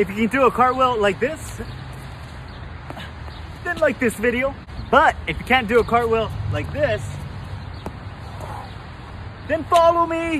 If you can do a cartwheel like this, then like this video. But if you can't do a cartwheel like this, then follow me.